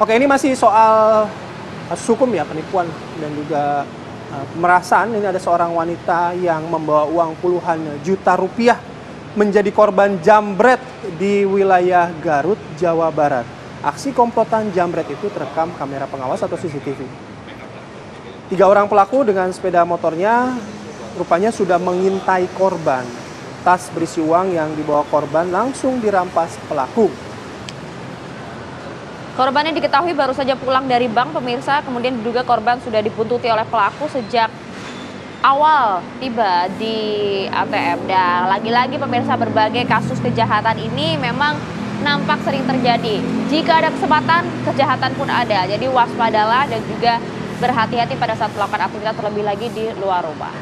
Oke, ini masih soal kasus hukum ya, penipuan dan juga uh. Ini ada seorang wanita yang membawa uang puluhan juta rupiah menjadi korban jambret di wilayah Garut, Jawa Barat. Aksi komplotan jambret itu terekam kamera pengawas atau CCTV. Tiga orang pelaku dengan sepeda motornya rupanya sudah mengintai korban. Tas berisi uang yang dibawa korban langsung dirampas pelaku. Korban yang diketahui baru saja pulang dari bank pemirsa, kemudian diduga korban sudah dibuntuti oleh pelaku sejak awal tiba di ATM. Dan lagi-lagi pemirsa berbagai kasus kejahatan ini memang nampak sering terjadi. Jika ada kesempatan, kejahatan pun ada. Jadi waspadalah dan juga berhati-hati pada saat melakukan aktivitas terlebih lagi di luar rumah.